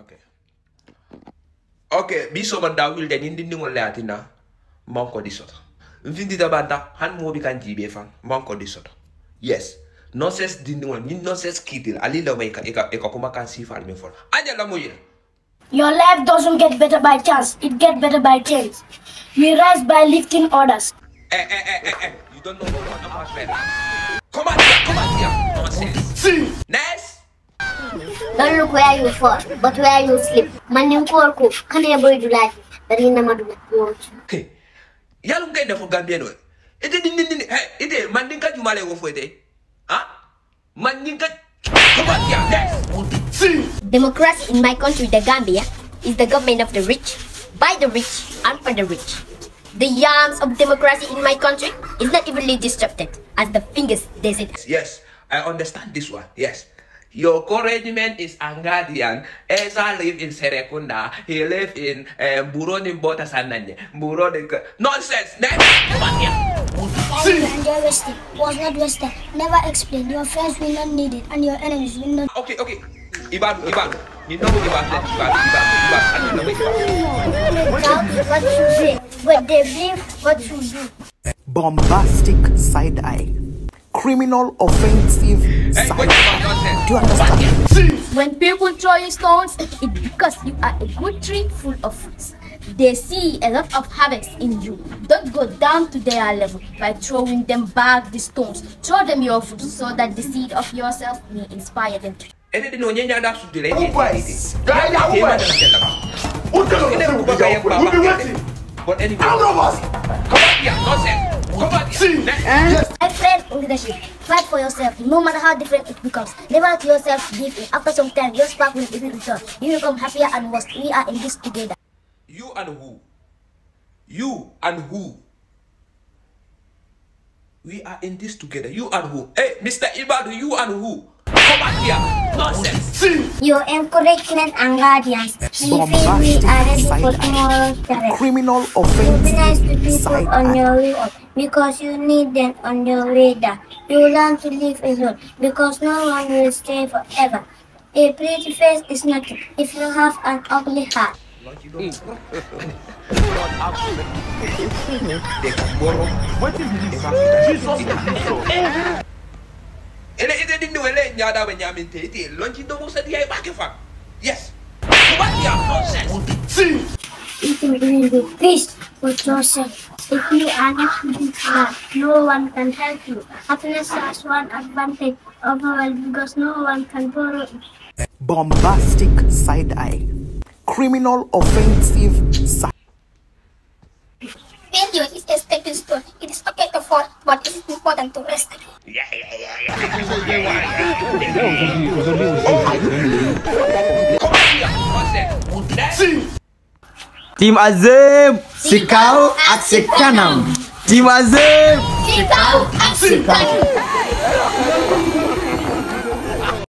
okay okay biso banda wilde ni ndindi ngol lati na manko di soto mfindi da banda han mo bi kan jibe fan manko di soto yes No nonsense dindi ngol ni nonsense kitil ali lo mai ka eka eka kuma kan sifa al min fola aja la moye Your life doesn't get better by chance, it get better by chance. We rise by lifting orders. Eh, eh, eh, eh, eh. You don't know what I'm about. Come on here, come on here. Look where you fall, but where you sleep. Manin korku, kane boy du life. Dari na madu watch. Hey, yalum kay defo gambien o ite din din din hey ite man din ka jumale wo fo ite ha man din ka come on here next see Democracy in my country, the Gambia, is the government of the rich, by the rich, and for the rich. The yams of democracy in my country is not evenly disrupted, as the fingers they say. yes i understand this one yes your co-regiment is Angadian. Esa live in Serekunda. He live in uh, Buroni Bota Sananye. Buroni. Nonsense. Next. Come on here. Ganja wasted was not wasted. Never explain. Your friends will not need it, and your enemies will not. Okay, okay. Ibadu, Ibadu. You know Ibadu, Ibadu, Ibadu, Ibadu. I don't know Ibadu. Doubt what you say, but they believe what you do. bombastic side eye, criminal offensive Hey, side wait, eye. nonsense. Do you understand? When people throw you stones, it's because you are a good tree full of fruits. They see a lot of harvest in you. Don't go down to their level by throwing them back the stones. Throw them your fruits so that the seed of yourself may inspire them to. Ede di nonye nyada su dire. Upas. Ya, ya, upas. What kind of Ede thing kuba will be kaya that? We'll be baba. waiting. But anyway. Out of us. Come on here. Nonsense. Come on here. See. Next. Yes. My friend in leadership, fight for yourself, no matter how different it becomes. Never let yourself give in. After some time, your spark will even return. You will become happier and worse. We are in this together. You and who? You and who? We are in this together. You and who? Hey, Mr. Ibadu, you and who? Come on here. Nonsense. See. Your encouragement and guardians. We feel we Bombastic are ready for side eye, tomorrow's challenge. criminal Be nice to offensive people on eye. your way up because you need them on your radar. You learn to live alone because no one will stay forever. A pretty face is nothing if you have an ugly heart. They can borrow. Ele ite dindu ele nyada we nyaminte ite lonchi do musa dia ibake fa. Yes. Come on here. Nonsense. See. It will ruin you. Please put yourself. If you are not living no one can help you. Happiness has one advantage over overwhelmed because no one can borrow it. Bombastic side eye, criminal offensive side. Failure is a stepping stone. It is okay to fall, but it is important to rest. Yeah, yeah, yeah, yeah. Come on here. Nonsense. Next. See. Tim Azim, si kau at si kanam. Tim Azim. Sit down and sit down.